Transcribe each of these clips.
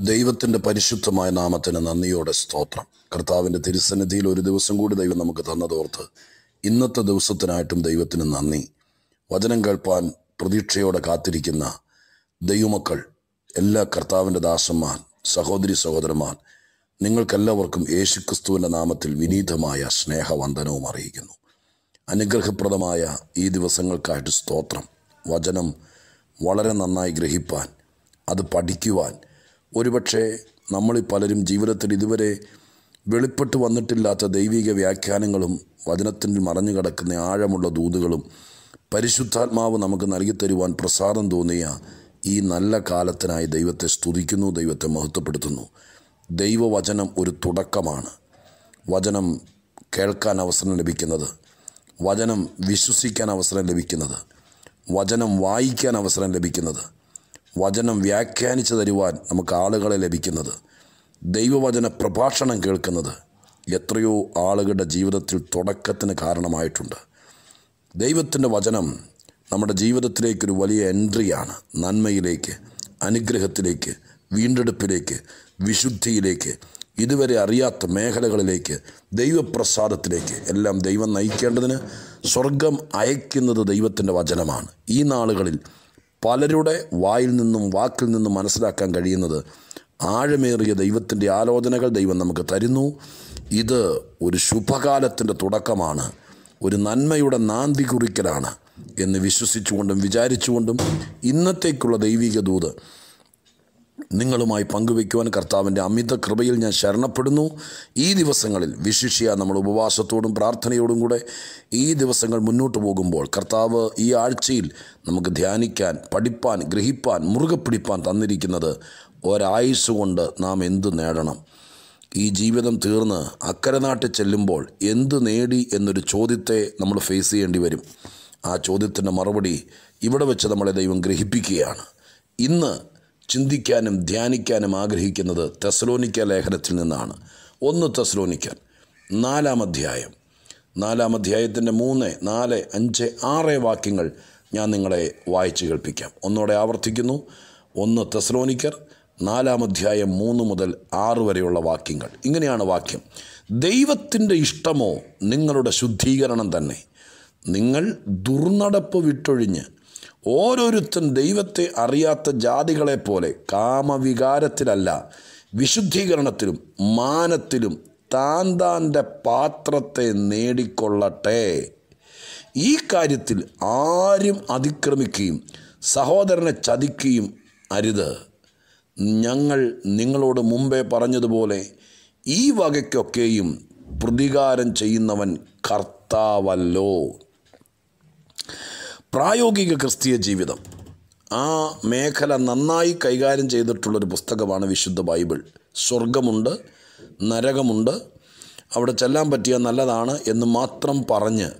ദൈവത്തിന്റെ പരിശുദ്ധമായ നാമത്തിന് നന്ദിയോടെ സ്തോത്രം. കർത്താവിന്റെ തിരുസന്നിധിയിൽ ഒരു ദിവസം കൂടി ദൈവം നമുക്ക് തന്നതോർത്ത് ഇന്നത്തെ ദിവസത്തിനായിട്ടും ദൈവത്തിന് നന്ദി. വചനം കേൾപ്പാൻ പ്രതീക്ഷയോടെ കാത്തിരിക്കുന്ന ദൈവമക്കൾ എല്ലാ കർത്താവിന്റെ ദാസന്മാർ സഹോദരി സഹോദരന്മാർ നിങ്ങൾക്കെല്ലാവർക്കും യേശുക്രിസ്തുവിന്റെ നാമത്തിൽ വിനീതമായ സ്നേഹവന്ദനവും അറിയിക്കുന്നു. അനുഗ്രഹപ്രദമായ ഈ ദിവസങ്ങൾക്കായിട്ട് സ്തോത്രം. വചനം വളരെ നന്നായി ഗ്രഹിപ്പാൻ അത് പഠിക്കുവാൻ ഒരുപക്ഷെ നമ്മളിൽ പലരും ജീവിതത്തിൽ ഇതുവരെ വെളിപ്പെട്ട് വന്നിട്ടില്ലാത്ത ദൈവിക വ്യാഖ്യാനങ്ങളും വചനത്തിൽ മറഞ്ഞു കിടക്കുന്ന ആഴമുള്ള ദൂതുകളും പരിശുദ്ധാത്മാവ് നമുക്ക് നൽകി തരുവാൻ പ്രസാദം തോന്നിയ ഈ നല്ല കാലത്തിനായി ദൈവത്തെ സ്തുതിക്കുന്നു ദൈവത്തെ മഹത്വപ്പെടുത്തുന്നു. ദൈവവചനം ഒരു തുടക്കമാണ്. വചനം കേൾക്കാൻ അവസരം ലഭിക്കുന്നത്. വചനം വിശ്വസിക്കാൻ അവസരം ലഭിക്കുന്നത്. വചനം വായിക്കാൻ അവസരം ലഭിക്കുന്നത്. വചനം വ്യാഖ്യാനിച്ചു തരുവാൻ നമുക്ക് ആളുകളെ ലഭിക്കുന്നത്. ദൈവവചന പ്രഭാഷണം കേൾക്കുന്നത് എത്രയോ ആളുകളുടെ ജീവിതത്തിൽ തുടക്കത്തിന് കാരണമായിട്ടുണ്ട്. ദൈവത്തിന്റെ വചനം നമ്മുടെ ജീവിതത്തിലേക്കൊരു വലിയ എൻട്രിയാണ്. നന്മയിലേക്ക് അനുഗ്രഹത്തിലേക്ക് വീണ്ടെടുപ്പിലേക്ക് വിശുദ്ധിയിലേക്ക് ഇതുവരെ അറിയാത്ത മേഖലകളിലേക്ക് ദൈവപ്രസാദത്തിലേക്ക് എല്ലാം ദൈവം നയിക്കേണ്ടതിന് സ്വർഗം അയക്കുന്നത് ദൈവത്തിന്റെ വചനമാണ്. ഈ നാളുകളിൽ പലരുടെ വായിൽ നിന്നും വാക്കിൽ നിന്നും മനസ്സിലാക്കാൻ കഴിയുന്നത് ആഴമേറിയ ദൈവത്തിന്റെ ആലോചനകൾ ദൈവം നമുക്ക് തരുന്നു. ഇത് ഒരു ശുഭകാലത്തിന്റെ തുടക്കമാണ്. ഒരു നന്മയുടെ നാന്തി കുറിക്കലാണ് എന്ന് വിശ്വസിച്ചുകൊണ്ടും വിചാരിച്ചുകൊണ്ടും ഇന്നത്തേക്കുള്ള ദൈവിക ദൂത് നിങ്ങളുമായി പങ്കുവയ്ക്കുവാൻ കർത്താവിന്റെ അമിത കൃപയിൽ ഞാൻ ശരണപ്പെടുന്നു. ഈ ദിവസങ്ങളിൽ വിശിഷ്യ നമ്മൾ ഉപവാസത്തോടും പ്രാർത്ഥനയോടും കൂടെ ഈ ദിവസങ്ങൾ മുന്നോട്ട് പോകുമ്പോൾ കർത്താവ് ഈ ആഴ്ചയിൽ നമുക്ക് ധ്യാനിക്കാൻ പഠിപ്പാൻ ഗ്രഹിപ്പാൻ മുറുകെ പിടിപ്പാൻ തന്നിരിക്കുന്നത് ഒരായുസ് കൊണ്ട് നാം എന്ത് നേടണം? ഈ ജീവിതം തീർന്ന് അക്കരെ നാട്ടിൽ ചെല്ലുമ്പോൾ എന്ത് നേടി എന്നൊരു ചോദ്യത്തെ നമ്മൾ ഫേസ് ചെയ്യേണ്ടി വരും. ആ ചോദ്യത്തിന്റെ മറുപടി ഇവിടെ വെച്ച് നമ്മളെ ദൈവം ഗ്രഹിപ്പിക്കുകയാണ്. ഇന്ന് ചിന്തിക്കാനും ധ്യാനിക്കാനും ആഗ്രഹിക്കുന്നത് തെസലോനിക്ക ലേഖനത്തിൽ നിന്നാണ്. ഒന്ന് തെസ്ലോനിക്കൻ നാലാം അധ്യായം. നാലാം അധ്യായത്തിന്റെ മൂന്ന് നാല് അഞ്ച് ആറ് വാക്യങ്ങൾ ഞാൻ നിങ്ങളെ വായിച്ചു കേൾപ്പിക്കാം. ഒന്നോടെ ആവർത്തിക്കുന്നു. ഒന്ന് തെസലോനിക്കർ നാലാം അധ്യായം മൂന്ന് മുതൽ ആറ് വരെയുള്ള വാക്യങ്ങൾ. ഇങ്ങനെയാണ് വാക്യം. ദൈവത്തിന്റെ ഇഷ്ടമോ നിങ്ങളുടെ ശുദ്ധീകരണം തന്നെ? നിങ്ങൾ ദുർനടപ്പ് വിട്ടൊഴിഞ്ഞ് ഓരോരുത്തൻ ദൈവത്തെ അറിയാത്ത ജാതികളെ പോലെ കാമവികാരത്തിലല്ല വിശുദ്ധീകരണത്തിലും മാനത്തിലും താൻ താന്റെ പാത്രത്തെ നേടിക്കൊള്ളട്ടെ. ഈ കാര്യത്തിൽ ആരും അതിക്രമിക്കുകയും സഹോദരനെ ചതിക്കുകയും അരുത്. ഞങ്ങൾ നിങ്ങളോട് മുമ്പേ പറഞ്ഞതുപോലെ ഈ വകയ്ക്കൊക്കെയും പ്രതികാരം ചെയ്യുന്നവൻ കർത്താവല്ലോ. പ്രായോഗിക ക്രിസ്തീയ ജീവിതം. ആ മേഖല നന്നായി കൈകാര്യം ചെയ്തിട്ടുള്ളൊരു പുസ്തകമാണ് വിശുദ്ധ ബൈബിൾ. സ്വർഗമുണ്ട് നരകമുണ്ട് അവിടെ ചെല്ലാൻ പറ്റിയ നല്ലതാണ് എന്ന് മാത്രം പറഞ്ഞ്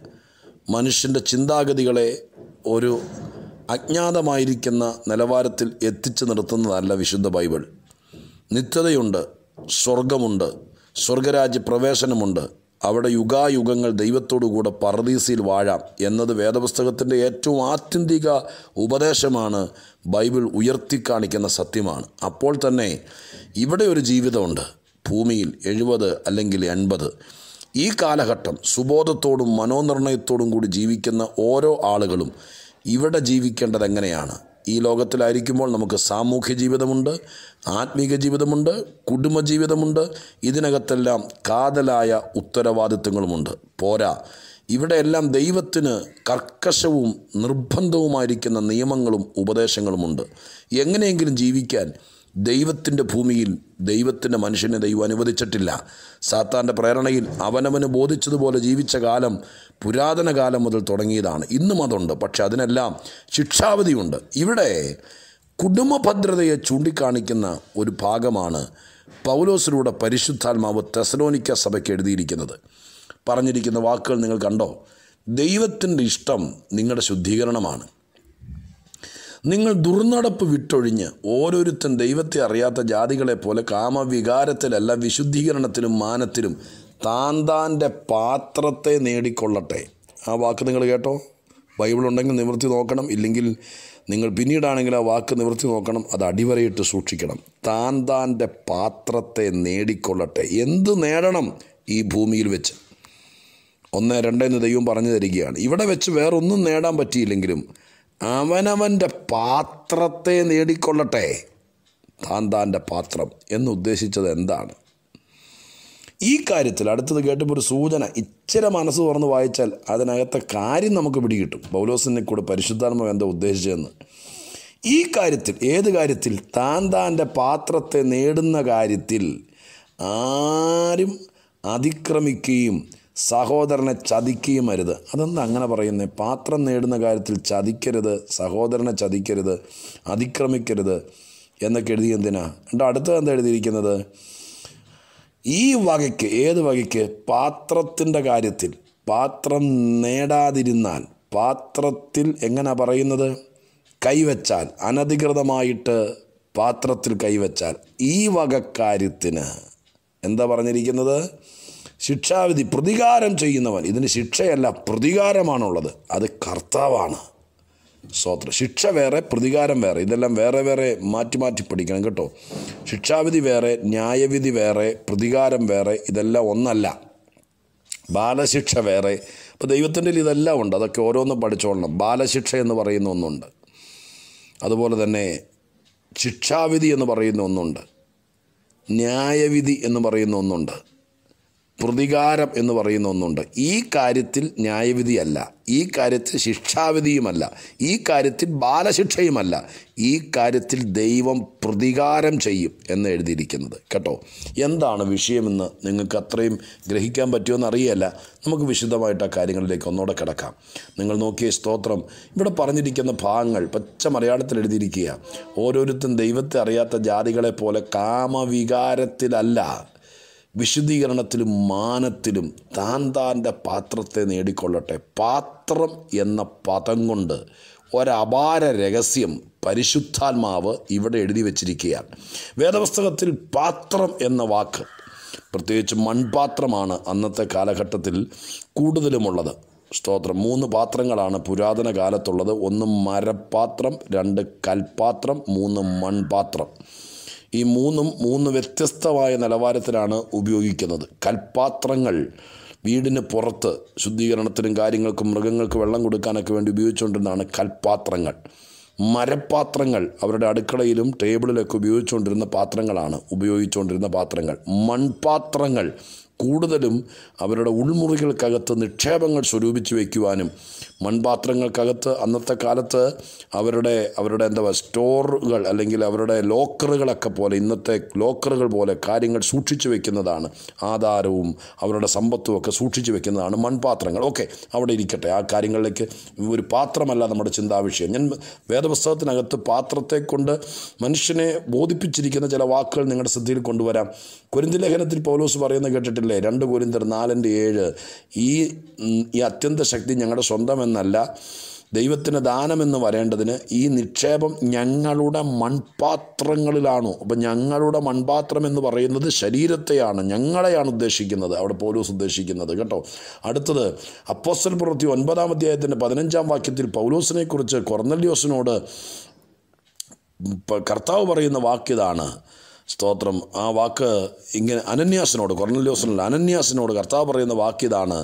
മനുഷ്യന്റെ ചിന്താഗതികളെ ഒരു അജ്ഞാതമായിരിക്കുന്ന നിലവാരത്തിൽ എത്തിച്ചു നിർത്തുന്നതല്ല വിശുദ്ധ ബൈബിൾ. നിത്യതയുണ്ട് സ്വർഗമുണ്ട് സ്വർഗരാജ്യ പ്രവേശനമുണ്ട് അവിടെ യുഗായുഗങ്ങൾ ദൈവത്തോടുകൂടെ പറദീസിൽ വാഴാം എന്നത് വേദപുസ്തകത്തിന്റെ ഏറ്റവും ആത്യന്തിക ഉപദേശമാണ് ബൈബിൾ ഉയർത്തിക്കാണിക്കുന്ന സത്യമാണ്. അപ്പോൾ തന്നെ ഇവിടെ ഒരു ജീവിതമുണ്ട്. ഭൂമിയിൽ എഴുപത് അല്ലെങ്കിൽ എൺപത്. ഈ കാലഘട്ടം സുബോധത്തോടും മനോനിർണയത്തോടും കൂടി ജീവിക്കുന്ന ഓരോ ആളുകളും ഇവിടെ ജീവിക്കേണ്ടത് എങ്ങനെയാണ് ഈ ലോകത്തിലായിരിക്കുമ്പോൾ നമുക്ക് സാമൂഹ്യ ജീവിതമുണ്ട് ആത്മീക ജീവിതമുണ്ട് കുടുംബ ജീവിതമുണ്ട്. ഇതിനകത്തെല്ലാം കാതലായ ഉത്തരവാദിത്വങ്ങളുമുണ്ട് പോരാ. ഇവിടെയെല്ലാം ദൈവത്തിന് കർക്കശവും നിർബന്ധവുമായിരിക്കുന്ന നിയമങ്ങളും ഉപദേശങ്ങളുമുണ്ട്. എങ്ങനെയെങ്കിലും ജീവിക്കാൻ ദൈവത്തിന്റെ ഭൂമിയിൽ ദൈവത്തിന്റെ മനുഷ്യനെ ദൈവം അനുവദിച്ചിട്ടില്ല. സാത്താന്റെ പ്രേരണയിൽ അവനവന് ബോധിച്ചതുപോലെ ജീവിച്ച കാലം പുരാതന കാലം മുതൽ തുടങ്ങിയതാണ്. ഇന്നും അതുണ്ട്. പക്ഷെ അതിനെല്ലാം ശിക്ഷാവധിയുണ്ട്. ഇവിടെ കുടുംബഭദ്രതയെ ചൂണ്ടിക്കാണിക്കുന്ന ഒരു ഭാഗമാണ് പൗലോസിലൂടെ പരിശുദ്ധാത്മാവ് തെസലോനിക്ക സഭയ്ക്ക് എഴുതിയിരിക്കുന്നത്. പറഞ്ഞിരിക്കുന്ന വാക്കുകൾ നിങ്ങൾ കണ്ടോ? ദൈവത്തിന്റെ ഇഷ്ടം നിങ്ങളുടെ ശുദ്ധീകരണമാണ്. നിങ്ങൾ ദുർനടപ്പ് വിട്ടൊഴിഞ്ഞ് ഓരോരുത്തൻ ദൈവത്തെ അറിയാത്ത ജാതികളെ പോലെ കാമവികാരത്തിലല്ല വിശുദ്ധീകരണത്തിലും മാനത്തിലും താൻ താന്റെ പാത്രത്തെ നേടിക്കൊള്ളട്ടെ. ആ വാക്ക് നിങ്ങൾ കേട്ടോ? ബൈബിൾ ഉണ്ടെങ്കിൽ നിവൃത്തി നോക്കണം. ഇല്ലെങ്കിൽ നിങ്ങൾ പിന്നീടാണെങ്കിൽ ആ വാക്ക് നിവൃത്തി നോക്കണം. അത് അടിവരയിട്ട് സൂക്ഷിക്കണം. താൻ താന്റെ പാത്രത്തെ നേടിക്കൊള്ളട്ടെ. എന്ത് നേടണം ഈ ഭൂമിയിൽ വെച്ച്? ഒന്ന് രണ്ടേന്ന് ദൈവം പറഞ്ഞു തരികയാണ്. ഇവിടെ വെച്ച് വേറൊന്നും നേടാൻ പറ്റിയില്ലെങ്കിലും അവനവന്റെ പാത്രത്തെ നേടിക്കൊള്ളട്ടെ. താൻ താന്റെ പാത്രം എന്നുദ്ദേശിച്ചത് എന്താണ്? ഈ കാര്യത്തിൽ അടുത്തത് കേട്ടപ്പോൾ ഒരു സൂചന ഇച്ചിരി മനസ്സ് തുറന്ന് വായിച്ചാൽ അതിനകത്തെ കാര്യം നമുക്ക് പിടികിട്ടും. പൗലോസിനെ കൂടെ പരിശുദ്ധാത്മ എന്താ ഉദ്ദേശിച്ചതെന്ന്. ഈ കാര്യത്തിൽ ഏത് കാര്യത്തിൽ? താൻ താന്റെ പാത്രത്തെ നേടുന്ന കാര്യത്തിൽ ആരും അതിക്രമിക്കുകയും സഹോദരനെ ചതിക്കുകയും അരുത്. അതെന്താ അങ്ങനെ പറയുന്നത് പാത്രം നേടുന്ന കാര്യത്തിൽ ചതിക്കരുത് സഹോദരനെ ചതിക്കരുത് അതിക്രമിക്കരുത് എന്നൊക്കെ എഴുതി എന്തിനാ? എന്റെ അടുത്തത് എന്താ എഴുതിയിരിക്കുന്നത്? ഈ വകയ്ക്ക് ഏത് വകയ്ക്ക്? പാത്രത്തിന്റെ കാര്യത്തിൽ. പാത്രം നേടാതിരുന്നാൽ പാത്രത്തിൽ എങ്ങനെ പറയുന്നത്? കൈവച്ചാൽ അനധികൃതമായിട്ട് പാത്രത്തിൽ കൈവച്ചാൽ. ഈ വക കാര്യത്തിന് എന്താ പറഞ്ഞിരിക്കുന്നത്? ശിക്ഷാവിധി പ്രതികാരം ചെയ്യുന്നവൻ. ഇതിന് ശിക്ഷയല്ല പ്രതികാരമാണുള്ളത്. അത് കർത്താവാണ്. സ്തോത്രം ശിക്ഷ വേറെ പ്രതികാരം വേറെ. ഇതെല്ലാം വേറെ വേറെ മാറ്റി മാറ്റി പഠിക്കണം കേട്ടോ. ശിക്ഷാവിധി വേറെ ന്യായവിധി വേറെ പ്രതികാരം വേറെ ഇതെല്ലാം ഒന്നല്ല. ബാലശിക്ഷ വേറെ. ഇപ്പോൾ ദൈവത്തിന്റെ ഇതെല്ലാം ഉണ്ട്. അതൊക്കെ ഓരോന്നും പഠിച്ചോളണം. ബാലശിക്ഷ എന്ന് പറയുന്ന ഒന്നുണ്ട്. അതുപോലെ തന്നെ ശിക്ഷാവിധി എന്ന് പറയുന്ന ഒന്നുണ്ട്. ന്യായവിധി എന്ന് പറയുന്ന ഒന്നുണ്ട്. പ്രതികാരം എന്ന് പറയുന്ന ഒന്നുണ്ട്. ഈ കാര്യത്തിൽ ന്യായവിധിയല്ല. ഈ കാര്യത്തിൽ ശിക്ഷാവിധിയുമല്ല. ഈ കാര്യത്തിൽ ബാലശിക്ഷയുമല്ല. ഈ കാര്യത്തിൽ ദൈവം പ്രതികാരം ചെയ്യും എന്ന് എഴുതിയിരിക്കുന്നത്. കേട്ടോ? എന്താണ് വിഷയമെന്ന് നിങ്ങൾക്ക് അത്രയും ഗ്രഹിക്കാൻ പറ്റുമെന്ന് അറിയല്ല നമുക്ക് വിശദമായിട്ട് ആ കാര്യങ്ങളിലേക്ക് ഒന്നുകൂടെ കിടക്കാം. നിങ്ങൾ നോക്കിയ സ്തോത്രം. ഇവിടെ പറഞ്ഞിരിക്കുന്ന ഭാഗങ്ങൾ പച്ച മലയാളത്തിൽ എഴുതിയിരിക്കുക ഓരോരുത്തരും ദൈവത്തെ അറിയാത്ത ജാതികളെ പോലെ കാമവികാരത്തിലല്ല. വിശുദ്ധീകരണത്തിലും മാനത്തിലും താൻ താന്റെ പാത്രത്തെ നേടിക്കൊള്ളട്ടെ. പാത്രം എന്ന പദം കൊണ്ട് ഒരപാര രഹസ്യം പരിശുദ്ധാത്മാവ് ഇവിടെ എഴുതി വച്ചിരിക്കുകയാണ്. വേദപുസ്തകത്തിൽ പാത്രം എന്ന വാക്ക് പ്രത്യേകിച്ച് മൺപാത്രമാണ് അന്നത്തെ കാലഘട്ടത്തിൽ കൂടുതലുമുള്ളത്. സ്തോത്രം. മൂന്ന് പാത്രങ്ങളാണ് പുരാതന കാലത്തുള്ളത്. ഒന്ന് മരപ്പാത്രം രണ്ട് കൽപ്പാത്രം മൂന്ന് മൺപാത്രം. ഈ മൂന്നും മൂന്ന് വ്യത്യസ്തമായ നിലവാരത്തിലാണ് ഉപയോഗിക്കുന്നത്. കൽപ്പാത്രങ്ങൾ വീടിന് പുറത്ത് ശുദ്ധീകരണത്തിനും കാര്യങ്ങൾക്കും മൃഗങ്ങൾക്ക് വെള്ളം കൊടുക്കാനൊക്കെ വേണ്ടി ഉപയോഗിച്ചുകൊണ്ടിരുന്നതാണ് കൽപ്പാത്രങ്ങൾ മരപ്പാത്രങ്ങൾ അവരുടെ അടുക്കളയിലും ടേബിളിലൊക്കെ ഉപയോഗിച്ചുകൊണ്ടിരുന്ന പാത്രങ്ങളാണ് ഉപയോഗിച്ചുകൊണ്ടിരുന്ന പാത്രങ്ങൾ. മൺപാത്രങ്ങൾ കൂടുതലും അവരുടെ ഉൾമുറികൾക്കകത്ത് നിക്ഷേപങ്ങൾ സ്വരൂപിച്ച് വയ്ക്കുവാനും മൺപാത്രങ്ങൾക്കകത്ത് അന്നത്തെ കാലത്ത് അവരുടെ അവരുടെ എന്താ സ്റ്റോറുകൾ അല്ലെങ്കിൽ അവരുടെ ലോക്കറുകളൊക്കെ പോലെ ഇന്നത്തെ ലോക്കറുകൾ പോലെ കാര്യങ്ങൾ സൂക്ഷിച്ചു വയ്ക്കുന്നതാണ്. ആധാരവും അവരുടെ സമ്പത്തും ഒക്കെ സൂക്ഷിച്ചു വയ്ക്കുന്നതാണ് മൺപാത്രങ്ങൾ. ഓക്കെ അവിടെ ഇരിക്കട്ടെ. ആ കാര്യങ്ങളിലേക്ക് ഒരു പാത്രമല്ല നമ്മുടെ ചിന്താവിഷയം ഞാൻ വേദപുസ്തകത്തിനകത്ത് പാത്രത്തെ കൊണ്ട് മനുഷ്യനെ ബോധിപ്പിച്ചിരിക്കുന്ന ചില വാക്കുകൾ നിങ്ങളുടെ ശ്രദ്ധയിൽ കൊണ്ടുവരാം. കുരിന്തി ലേഖനത്തിൽ പൗലോസ് പറയുന്നത് കേട്ടിട്ടില്ലേ? രണ്ട് കുരിന്തർ നാലിന്റെ ഏഴ്. ഈ ഈ അത്യന്ത ശക്തി ഞങ്ങളുടെ സ്വന്തമെന്നല്ല ദൈവത്തിന് ദാനമെന്ന് വരേണ്ടതിന് ഈ നിക്ഷേപം ഞങ്ങളുടെ മൺപാത്രങ്ങളിലാണോ. അപ്പം ഞങ്ങളുടെ മൺപാത്രം എന്ന് പറയുന്നത് ശരീരത്തെയാണ് ഞങ്ങളെയാണ് ഉദ്ദേശിക്കുന്നത് അവിടെ പൗലോസ് ഉദ്ദേശിക്കുന്നത് കേട്ടോ. അടുത്തത് അപ്പോസ്റ്റൽ പ്രവൃത്തി ഒൻപതാം അധ്യായത്തിന്റെ പതിനഞ്ചാം വാക്യത്തിൽ പൗലോസിനെ കുറിച്ച് കൊർന്നല്യോസിനോട് കർത്താവ് പറയുന്ന വാക്കിതാണ് സ്തോത്രം. ആ വാക്ക് ഇങ്ങനെ അനന്യാസിനോട് കൊർണല്യോസിനല്ല അനന്യാസിനോട് കർത്താവ് പറയുന്ന വാക്കിതാണ്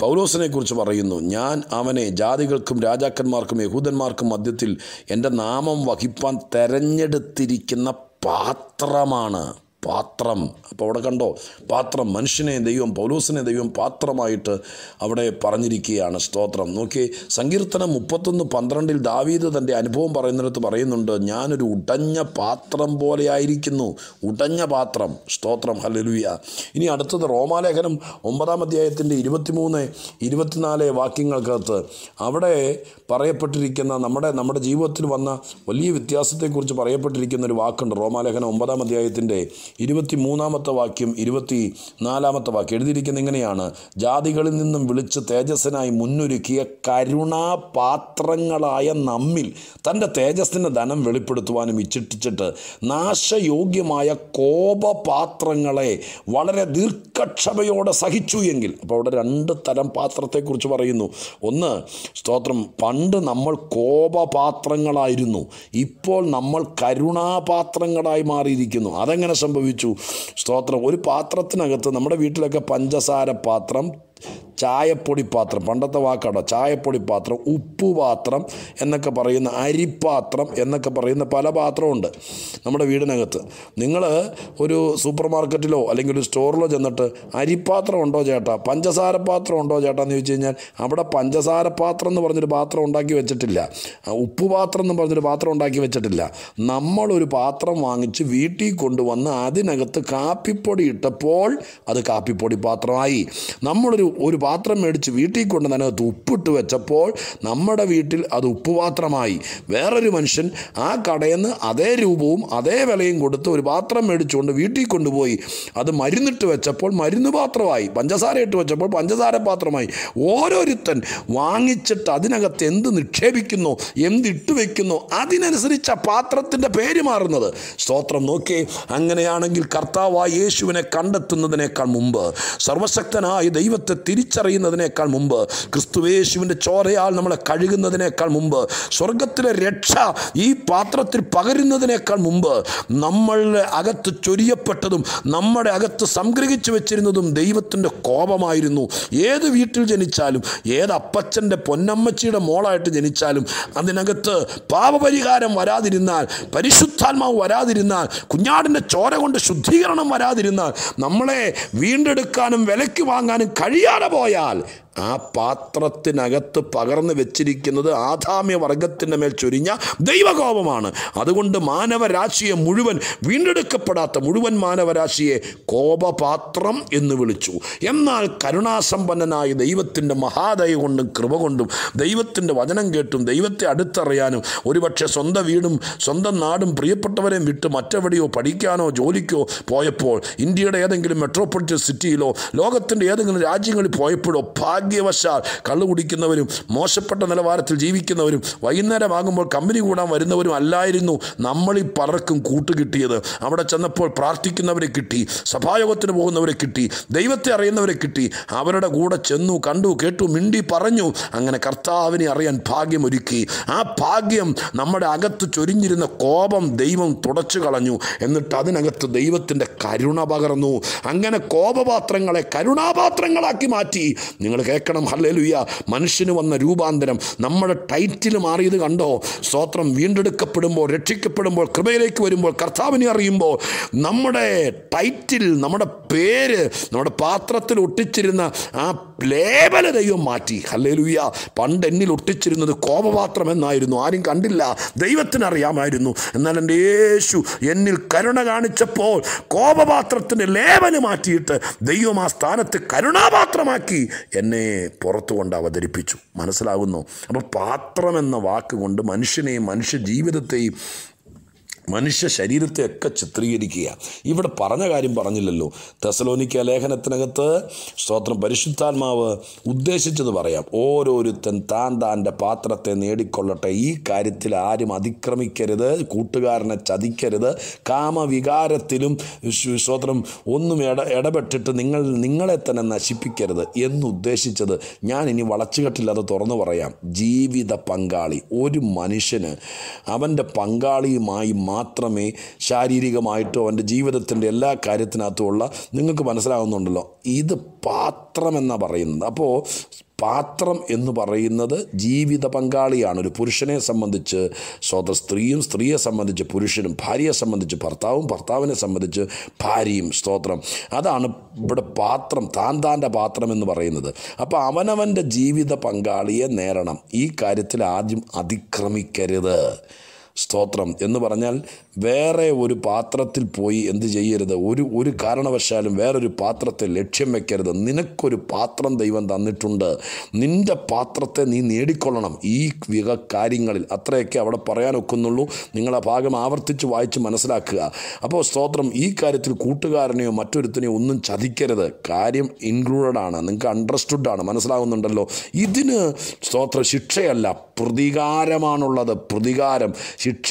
പൗലോസിനെ കുറിച്ച് പറയുന്നു ഞാൻ അവനെ ജാതികൾക്കും രാജാക്കന്മാർക്കും യഹൂദന്മാർക്കും മധ്യത്തിൽ എന്റെ നാമം വഹിപ്പാൻ തെരഞ്ഞെടുത്തിരിക്കുന്ന പാത്രമാണ്. പാത്രം. അപ്പോൾ അവിടെ കണ്ടോ? പാത്രം മനുഷ്യനെ ദൈവം പൗലൂസിനെ ദൈവം പാത്രമായിട്ട് അവിടെ പറഞ്ഞിരിക്കുകയാണ്. സ്തോത്രം. നോക്കി സങ്കീർത്തനം മുപ്പത്തൊന്ന് പന്ത്രണ്ടിൽ ദാവീദ് തന്റെ അനുഭവം പറയുന്നിടത്ത് പറയുന്നുണ്ട് ഞാനൊരു ഉടഞ്ഞ പാത്രം പോലെ ആയിരിക്കുന്നു. ഉടഞ്ഞ പാത്രം. സ്തോത്രം. ഹല്ലേലൂയ. ഇനി അടുത്തത് റോമാലേഖനം ഒമ്പതാം അധ്യായത്തിന്റെ ഇരുപത്തിമൂന്ന് ഇരുപത്തിനാല് വാക്യങ്ങൾക്കകത്ത് അവിടെ പറയപ്പെട്ടിരിക്കുന്ന നമ്മുടെ നമ്മുടെ ജീവിതത്തിൽ വന്ന വലിയ വ്യത്യാസത്തെക്കുറിച്ച് പറയപ്പെട്ടിരിക്കുന്ന ഒരു വാക്കുണ്ട് റോമാലേഖനം ഒമ്പതാം അധ്യായത്തിന്റെ ഇരുപത്തി മൂന്നാമത്തെ വാക്യം ഇരുപത്തി നാലാമത്തെ വാക്യം എഴുതിയിരിക്കുന്ന ഇങ്ങനെയാണ്. ജാതികളിൽ നിന്നും വിളിച്ച് തേജസ്സിനായി മുന്നൊരുക്കിയ കരുണാപാത്രങ്ങളായ നമ്മിൽ തന്റെ തേജസ്സിന്റെ ധനം വെളിപ്പെടുത്തുവാനും ഇച്ചിട്ടിച്ചിട്ട് നാശയോഗ്യമായ കോപപാത്രങ്ങളെ വളരെ ദീർഘക്ഷമയോടെ സഹിച്ചു എങ്കിൽ. അപ്പോൾ അവിടെ രണ്ട് തരം പാത്രത്തെക്കുറിച്ച് പറയുന്നു. ഒന്ന് സ്തോത്രം പണ്ട് നമ്മൾ കോപപാത്രങ്ങളായിരുന്നു. ഇപ്പോൾ നമ്മൾ കരുണാപാത്രങ്ങളായി മാറിയിരിക്കുന്നു. അതെങ്ങനെ സംഭവിച്ചു. സ്തോത്രം. ഒരു പാത്രത്തിനകത്ത് നമ്മുടെ വീട്ടിലൊക്കെ പഞ്ചസാര പാത്രം ചായപ്പൊടി പാത്രം പണ്ടത്തെ വാക്കാണോ? ചായപ്പൊടി പാത്രം ഉപ്പുപാത്രം എന്നൊക്കെ പറയുന്ന അരിപ്പാത്രം എന്നൊക്കെ പറയുന്ന പല പാത്രമുണ്ട് നമ്മുടെ വീടിനകത്ത്. നിങ്ങൾ ഒരു സൂപ്പർ മാർക്കറ്റിലോ അല്ലെങ്കിൽ ഒരു സ്റ്റോറിലോ ചെന്നിട്ട് അരിപ്പാത്രം ഉണ്ടോ ചേട്ടാ? പഞ്ചസാര പാത്രം ഉണ്ടോ ചേട്ടാ എന്ന് ചോദിച്ചു കഴിഞ്ഞാൽ അവിടെ പഞ്ചസാര പാത്രം എന്ന് പറഞ്ഞൊരു പാത്രം ഉണ്ടാക്കി വെച്ചിട്ടില്ല. ഉപ്പ് ഉപ്പുപാത്രം എന്ന് പറഞ്ഞൊരു പാത്രം ഉണ്ടാക്കി വെച്ചിട്ടില്ല. നമ്മളൊരു പാത്രം വാങ്ങിച്ച് വീട്ടിൽ കൊണ്ടുവന്ന് അതിനകത്ത് കാപ്പിപ്പൊടി ഇട്ടപ്പോൾ അത് കാപ്പിപ്പൊടി പാത്രമായി. നമ്മളൊരു ഒരു പാത്രം മേടിച്ച് വീട്ടിൽ കൊണ്ട് അത് ഉപ്പിട്ട് വെച്ചപ്പോൾ നമ്മുടെ വീട്ടിൽ അത് ഉപ്പുപാത്രമായി വേറൊരു മനുഷ്യൻ ആ കടയിൽ നിന്ന് അതേ രൂപവും അതേ വിലയും കൊടുത്ത് ഒരു പാത്രം മേടിച്ചുകൊണ്ട് വീട്ടിൽ കൊണ്ടുപോയി. അത് മരുന്നിട്ട് വെച്ചപ്പോൾ മരുന്ന് പാത്രമായി. പഞ്ചസാര ഇട്ട് വെച്ചപ്പോൾ പഞ്ചസാര പാത്രമായി. ഓരോരുത്തൻ വാങ്ങിച്ചിട്ട് അതിനകത്ത് എന്ത് നിക്ഷേപിക്കുന്നു എന്ത് ഇട്ട് വെക്കുന്നു അതിനനുസരിച്ച് ആ പാത്രത്തിന്റെ പേര് മാറുന്നത്. സ്തോത്രം നോക്കിയേ അങ്ങനെയാണെങ്കിൽ കർത്താവായ യേശുവിനെ കണ്ടെത്തുന്നതിനേക്കാൾ മുമ്പ് സർവശക്തനായ ദൈവത്തെ തിരിച്ചറിയുന്നതിനേക്കാൾ മുമ്പ് ക്രിസ്തുവേശുവിന്റെ ചോരയാൽ നമ്മളെ കഴുകുന്നതിനേക്കാൾ മുമ്പ് സ്വർഗത്തിലെ രക്ഷ ഈ പാത്രത്തിൽ പകരുന്നതിനേക്കാൾ മുമ്പ് നമ്മളുടെ അകത്ത് ചൊരിയപ്പെട്ടതും നമ്മുടെ അകത്ത് സംഗ്രഹിച്ചു വെച്ചിരുന്നതും ദൈവത്തിന്റെ കോപമായിരുന്നു. ഏത് വീട്ടിൽ ജനിച്ചാലും ഏത് അപ്പച്ചന്റെ പൊന്നമ്മച്ചിയുടെ മോളായിട്ട് ജനിച്ചാലും അതിനകത്ത് പാപപരിഹാരം വരാതിരുന്നാൽ പരിശുദ്ധാത്മാവ് വരാതിരുന്നാൽ കുഞ്ഞാടിന്റെ ചോര കൊണ്ട് ശുദ്ധീകരണം വരാതിരുന്നാൽ നമ്മളെ വീണ്ടെടുക്കാനും വിലയ്ക്ക് വാങ്ങാനും കഴിയാതെ loyal ആ പാത്രത്തിനകത്ത് പകർന്നു വെച്ചിരിക്കുന്നത് ആധാമ്യ വർഗത്തിന്റെ മേൽ ചൊരിഞ്ഞ ദൈവകോപമാണ്. അതുകൊണ്ട് മാനവരാശിയെ മുഴുവൻ വീണ്ടെടുക്കപ്പെടാത്ത മുഴുവൻ മാനവരാശിയെ കോപപാത്രം എന്ന് വിളിച്ചു. എന്നാൽ കരുണാസമ്പന്നനായ ദൈവത്തിന്റെ മഹാദയ കൊണ്ടും കൃപ കൊണ്ടും ദൈവത്തിന്റെ വചനം കേട്ടും ദൈവത്തെ അടുത്തറിയാനും ഒരുപക്ഷെ സ്വന്തം വീടും സ്വന്തം നാടും പ്രിയപ്പെട്ടവരെയും വിട്ട് മറ്റെവിടെയോ പഠിക്കാനോ ജോലിക്കോ പോയപ്പോൾ ഇന്ത്യയുടെ ഏതെങ്കിലും മെട്രോപൊളിറ്റൻ സിറ്റിയിലോ ലോകത്തിന്റെ ഏതെങ്കിലും രാജ്യങ്ങളിൽ പോയപ്പോഴോ ഭാഗ്യവശാൽ കള്ളു കുടിക്കുന്നവരും മോശപ്പെട്ട നിലവാരത്തിൽ ജീവിക്കുന്നവരും വൈകുന്നേരമാകുമ്പോൾ കമ്പനി കൂടാൻ വരുന്നവരും അല്ലായിരുന്നു നമ്മളീ പലർക്കും കൂട്ടുകിട്ടിയത്. അവിടെ ചെന്നപ്പോൾ പ്രാർത്ഥിക്കുന്നവരെ കിട്ടി സഭായോഗത്തിന് പോകുന്നവരെ കിട്ടി ദൈവത്തെ അറിയുന്നവരെ കിട്ടി. അവരുടെ കൂടെ ചെന്നു കണ്ടു കേട്ടു മിണ്ടി പറഞ്ഞു. അങ്ങനെ കർത്താവിനെ അറിയാൻ ഭാഗ്യം ഒരുക്കി ആ ഭാഗ്യം നമ്മുടെ അകത്ത് ചൊരിഞ്ഞിരുന്ന കോപം ദൈവം തുടച്ചു കളഞ്ഞു. എന്നിട്ട് അതിനകത്ത് ദൈവത്തിന്റെ കരുണ പകർന്നു. അങ്ങനെ കോപപാത്രങ്ങളെ കരുണാപാത്രങ്ങളാക്കി മാറ്റി. നിങ്ങൾ കേൾക്കണം. ഹല്ലേലൂയ. മനുഷ്യന് വന്ന രൂപാന്തരം നമ്മുടെ ടൈറ്റിൽ മാറിയത് കണ്ടോ? സ്തോത്രം വീണ്ടെടുക്കപ്പെടുമ്പോൾ രക്ഷിക്കപ്പെടുമ്പോൾ കൃപയിലേക്ക് വരുമ്പോൾ കർത്താവിനെ അറിയുമ്പോൾ നമ്മുടെ ടൈറ്റിൽ നമ്മുടെ പേര് നമ്മുടെ പാത്രത്തിൽ ഒട്ടിച്ചിരുന്ന ആ ലേബല ദൈവം മാറ്റി. ഹല്ലേലൂയ. പണ്ട് എന്നിൽ ഒട്ടിച്ചിരുന്നത് കോപപാത്രം എന്നായിരുന്നു. ആരും കണ്ടില്ല. ദൈവത്തിന് അറിയാമായിരുന്നു. എന്നാൽ എന്റെ യേശു എന്നിൽ കരുണ കാണിച്ചപ്പോൾ കോപപാത്രത്തിന്റെ ലേബൽ മാറ്റിയിട്ട് ദൈവം ആ സ്ഥാനത്ത് കരുണാപാത്രമാക്കി എന്നെ പുറത്തു കൊണ്ട് അവതരിപ്പിച്ചു. മനസ്സിലാകുന്നു? അപ്പോൾ പാത്രം എന്ന വാക്ക് കൊണ്ട് മനുഷ്യനെയും മനുഷ്യ ജീവിതത്തെയും മനുഷ്യ ശരീരത്തെയൊക്കെ ചിത്രീകരിക്കുക. ഇവിടെ പറഞ്ഞ കാര്യം പറഞ്ഞില്ലല്ലോ. തെസലോനിക്ക ലേഖനത്തിനകത്ത് സ്തോത്രം പരിശുദ്ധാത്മാവ് ഉദ്ദേശിച്ചത് പറയാം. ഓരോരുത്തൻ താൻ താന്റെ പാത്രത്തെ നേടിക്കൊള്ളട്ടെ. ഈ കാര്യത്തിൽ ആരും അതിക്രമിക്കരുത് കൂട്ടുകാരനെ ചതിക്കരുത്. കാമവികാരത്തിലും സ്തോത്രം ഒന്നും ഇട ഇടപെട്ടിട്ട് നിങ്ങൾ നിങ്ങളെ തന്നെ നശിപ്പിക്കരുത് എന്നുദ്ദേശിച്ചത് ഞാൻ ഇനി വളച്ചുകെട്ടില്ലാതെ തുറന്നു പറയാം. ജീവിത പങ്കാളി. ഒരു മനുഷ്യന് അവന്റെ പങ്കാളിയുമായി മാത്രമേ ശാരീരികമായിട്ടോ അവന്റെ ജീവിതത്തിന്റെ എല്ലാ കാര്യത്തിനകത്തുമുള്ള നിങ്ങൾക്ക് മനസ്സിലാകുന്നുണ്ടല്ലോ ഇത് പാത്രം എന്നാണ് പറയുന്നത്. അപ്പോൾ പാത്രം എന്ന് പറയുന്നത് ജീവിത പങ്കാളിയാണ്. ഒരു പുരുഷനെ സംബന്ധിച്ച് സ്വത സ്ത്രീയും സ്ത്രീയെ സംബന്ധിച്ച് പുരുഷനും ഭാര്യയെ സംബന്ധിച്ച് ഭർത്താവും ഭർത്താവിനെ സംബന്ധിച്ച് ഭാര്യയും സ്തോത്രം. അതാണ് ഇവിടെ പാത്രം താൻ താന്റെ പാത്രം എന്ന് പറയുന്നത്. അപ്പോൾ അവനവന്റെ ജീവിത പങ്കാളിയെ നേരണം. ഈ കാര്യത്തിൽ ആദ്യം അതിക്രമിക്കരുത്. സ്തോത്രം എന്ന് പറഞ്ഞാൽ വേറെ ഒരു പാത്രത്തിൽ പോയി എന്ത് ചെയ്യരുത്? ഒരു ഒരു കാരണവശാലും വേറൊരു പാത്രത്തെ ലക്ഷ്യം വെക്കരുത്. നിനക്കൊരു പാത്രം ദൈവം തന്നിട്ടുണ്ട്. നിന്റെ പാത്രത്തെ നീ നേടിക്കൊള്ളണം. ഈ വിക കാര്യങ്ങളിൽ അത്രയൊക്കെ അവിടെ പറയാൻ ഒക്കുന്നുള്ളൂ. നിങ്ങൾ ആ ഭാഗം ആവർത്തിച്ച് വായിച്ച് മനസ്സിലാക്കുക. അപ്പോൾ സ്തോത്രം ഈ കാര്യത്തിൽ കൂട്ടുകാരനെയോ മറ്റൊരുത്തിനെയോ ഒന്നും ചതിക്കരുത്. കാര്യം ഇൻക്ലൂഡഡ് ആണ്. നിങ്ങൾക്ക് അണ്ടർസ്റ്റുഡ് ആണ്. മനസ്സിലാകുന്നുണ്ടല്ലോ ഇതിന് സ്തോത്ര ശിക്ഷയല്ല. പ്രതികാരമാണുള്ളത്. പ്രതികാരം.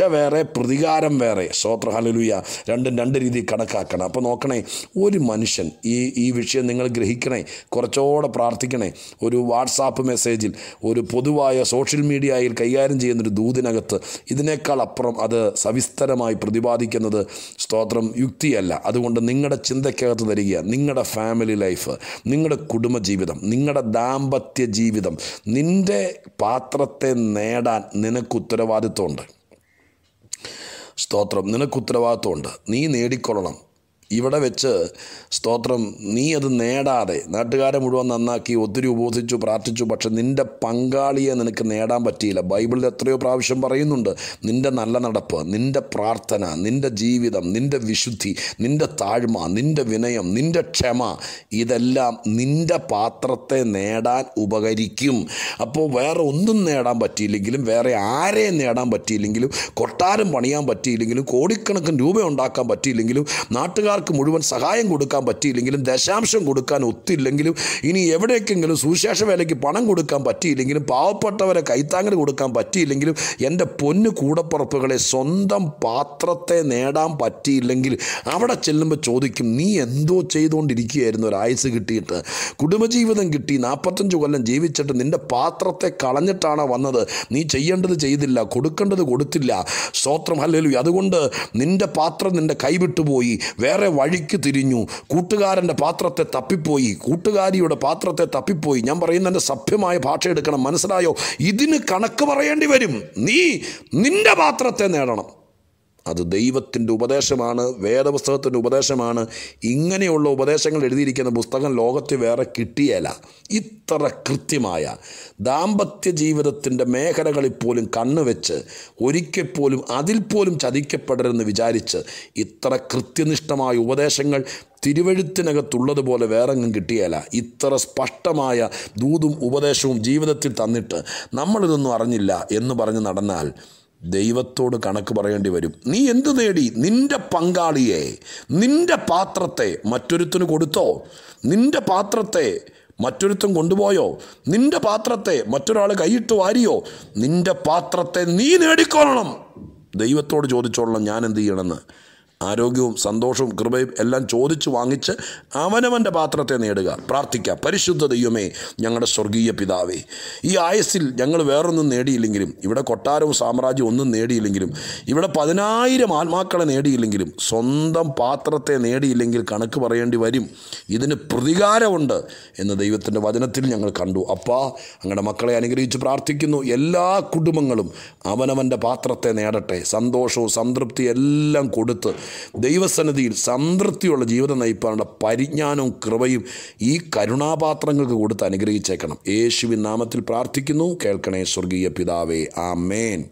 വേറെ പ്രതികാരം വേറെ. സ്വോത്ര ഹലലുയ രണ്ടും രണ്ട് രീതി കണക്കാക്കണം. അപ്പോൾ നോക്കണേ ഒരു മനുഷ്യൻ ഈ ഈ വിഷയം നിങ്ങൾ ഗ്രഹിക്കണേ കുറച്ചുകൂടെ പ്രാർത്ഥിക്കണേ. ഒരു വാട്സാപ്പ് മെസ്സേജിൽ ഒരു പൊതുവായ സോഷ്യൽ മീഡിയയിൽ കൈകാര്യം ചെയ്യുന്നൊരു ദൂതിനകത്ത് ഇതിനേക്കാൾ അപ്പുറം അത് സവിസ്തരമായി പ്രതിപാദിക്കുന്നത് സ്തോത്രം യുക്തിയല്ല. അതുകൊണ്ട് നിങ്ങളുടെ ചിന്തയ്ക്കകത്ത് തരിക നിങ്ങളുടെ ഫാമിലി ലൈഫ് നിങ്ങളുടെ കുടുംബജീവിതം നിങ്ങളുടെ ദാമ്പത്യ ജീവിതം. നിന്റെ പാത്രത്തെ നേടാൻ നിനക്ക് ഉത്തരവാദിത്വമുണ്ട്. സ്തോത്രം. നിനക്ക് ഉത്തരവാദിത്വമുണ്ട്. നീ നേടിക്കൊള്ളണം. ഇവിടെ വെച്ച് സ്തോത്രം നീ അത് നേടാതെ നാട്ടുകാരെ മുഴുവൻ നന്നാക്കി ഒത്തിരി ഉപസിച്ചു പ്രാർത്ഥിച്ചു പക്ഷെ നിന്റെ പങ്കാളിയെ നിനക്ക് നേടാൻ പറ്റിയില്ല. ബൈബിളിൽ എത്രയോ പ്രാവശ്യം പറയുന്നുണ്ട് നിന്റെ നല്ല നടപ്പ് നിന്റെ പ്രാർത്ഥന നിന്റെ ജീവിതം നിന്റെ വിശുദ്ധി നിന്റെ താഴ്മ നിന്റെ വിനയം നിന്റെ ക്ഷമ ഇതെല്ലാം നിന്റെ പാത്രത്തെ നേടാൻ ഉപകരിക്കും. അപ്പോൾ വേറെ ഒന്നും നേടാൻ പറ്റിയില്ലെങ്കിലും വേറെ ആരെയും നേടാൻ പറ്റിയില്ലെങ്കിലും കൊട്ടാരം പണിയാൻ പറ്റിയില്ലെങ്കിലും കോടിക്കണക്കിന് രൂപ ഉണ്ടാക്കാൻ പറ്റിയില്ലെങ്കിലും നാട്ടുകാർ ആൾക്ക് മുഴുവൻ സഹായം കൊടുക്കാൻ പറ്റിയില്ലെങ്കിലും ദശാംശം കൊടുക്കാൻ ഒത്തില്ലെങ്കിലും ഇനി എവിടേക്കെങ്കിലും സുശേഷ വേലയ്ക്ക് പണം കൊടുക്കാൻ പറ്റിയില്ലെങ്കിലും പാവപ്പെട്ടവരെ കൈത്താങ്ങൽ കൊടുക്കാൻ പറ്റിയില്ലെങ്കിലും എന്റെ പൊന്ന് കൂടപ്പുറപ്പുകളെ സ്വന്തം പാത്രത്തെ നേടാൻ പറ്റിയില്ലെങ്കിൽ അവിടെ ചെല്ലുമ്പോൾ ചോദിക്കും നീ എന്തോ ചെയ്തുകൊണ്ടിരിക്കുകയായിരുന്നു? ഒരു ആയുസ് കിട്ടിയിട്ട്. കുടുംബജീവിതം കിട്ടി നാൽപ്പത്തഞ്ച് കൊല്ലം ജീവിച്ചിട്ട് നിന്റെ പാത്രത്തെ കളഞ്ഞിട്ടാണ് വന്നത്? നീ ചെയ്യേണ്ടത് ചെയ്തില്ല കൊടുക്കേണ്ടത് കൊടുത്തില്ല. സ്തോത്രം അല്ലെങ്കിൽ അതുകൊണ്ട് നിന്റെ പാത്രം നിന്റെ കൈവിട്ടുപോയി. വേറെ വഴിക്ക് തിരിഞ്ഞു. കൂട്ടുകാരന്റെ പാത്രത്തെ തപ്പിപ്പോയി. കൂട്ടുകാരിയുടെ പാത്രത്തെ തപ്പിപ്പോയി. ഞാൻ പറയുന്നതിന്റെ സഭ്യമായ ഭാഷ എടുക്കണം. മനസ്സിലായോ? ഇതിന് കണക്ക് പറയേണ്ടി വരും. നീ നിന്റെ പാത്രത്തെ നേടണം. അത് ദൈവത്തിന്റെ ഉപദേശമാണ് വേദപുസ്തകത്തിന്റെ ഉപദേശമാണ്. ഇങ്ങനെയുള്ള ഉപദേശങ്ങൾ എഴുതിയിരിക്കുന്ന പുസ്തകം ലോകത്തിൽ വേറെ കിട്ടിയല്ല ഇത്ര കൃത്യമായ ദാമ്പത്യ ജീവിതത്തിന്റെ മേഖലകളിൽ പോലും കണ്ണുവെച്ച് ഒരിക്കൽ പോലും അതിൽ പോലും ചതിക്കപ്പെടരുതെന്ന് വിചാരിച്ച് ഇത്ര കൃത്യനിഷ്ഠമായ ഉപദേശങ്ങൾ തിരുവഴുത്തിനകത്തുള്ളതുപോലെ വേറെങ്ങും കിട്ടിയല്ല ഇത്ര സ്പഷ്ടമായ ദൂതും ഉപദേശവും ജീവിതത്തിൽ തന്നിട്ട് നമ്മളിതൊന്നും അറിഞ്ഞില്ല എന്ന് പറഞ്ഞ് നടന്നാൽ ദൈവത്തോട് കണക്ക് പറയേണ്ടി വരും. നീ എന്ത് നേടി? നിന്റെ പങ്കാളിയെ നിന്റെ പാത്രത്തെ മറ്റൊരുത്തിന് കൊടുത്തോ? നിന്റെ പാത്രത്തെ മറ്റൊരുത്തൻ കൊണ്ടുപോയോ? നിന്റെ പാത്രത്തെ മറ്റൊരാൾ കൈയിട്ട് വാരിയോ? നിന്റെ പാത്രത്തെ നീ നേടിക്കൊള്ളണം. ദൈവത്തോട് ചോദിച്ചോളണം ഞാൻ എന്ത് ചെയ്യണമെന്ന്. ആരോഗ്യവും സന്തോഷവും കൃപയും എല്ലാം ചോദിച്ച് വാങ്ങിച്ച് അവനവന്റെ പാത്രത്തെ നേടുക. പ്രാർത്ഥിക്കുക പരിശുദ്ധ ദൈവമേ ഞങ്ങളുടെ സ്വർഗീയ പിതാവേ ഈ ആയസിൽ ഞങ്ങൾ വേറൊന്നും നേടിയില്ലെങ്കിലും ഇവിടെ കൊട്ടാരവും സാമ്രാജ്യവും ഒന്നും നേടിയില്ലെങ്കിലും ഇവിടെ പതിനായിരം ആത്മാക്കളെ നേടിയില്ലെങ്കിലും സ്വന്തം പാത്രത്തെ നേടിയില്ലെങ്കിൽ കണക്ക് പറയേണ്ടി വരും. ഇതിന് പ്രതികാരമുണ്ട് എന്ന് ദൈവത്തിന്റെ വചനത്തിൽ ഞങ്ങൾ കണ്ടു. അപ്പാ ഞങ്ങളുടെ മക്കളെ അനുഗ്രഹിച്ച് പ്രാർത്ഥിക്കുന്നു. എല്ലാ കുടുംബങ്ങളും അവനവന്റെ പാത്രത്തെ നേടട്ടെ. സന്തോഷവും സംതൃപ്തി എല്ലാം കൊടുത്ത് ദൈവസന്നിധിയിൽ സംതൃപ്തിയുള്ള ജീവിതം നയിപ്പാനുള്ള പരിജ്ഞാനവും കൃപയും ഈ കരുണാപാത്രങ്ങൾക്ക് കൊടുത്ത് അനുഗ്രഹിച്ചേക്കണം. യേശുവിൻ നാമത്തിൽ പ്രാർത്ഥിക്കുന്നു. കേൾക്കണേ സ്വർഗീയ പിതാവേ. ആമേൻ.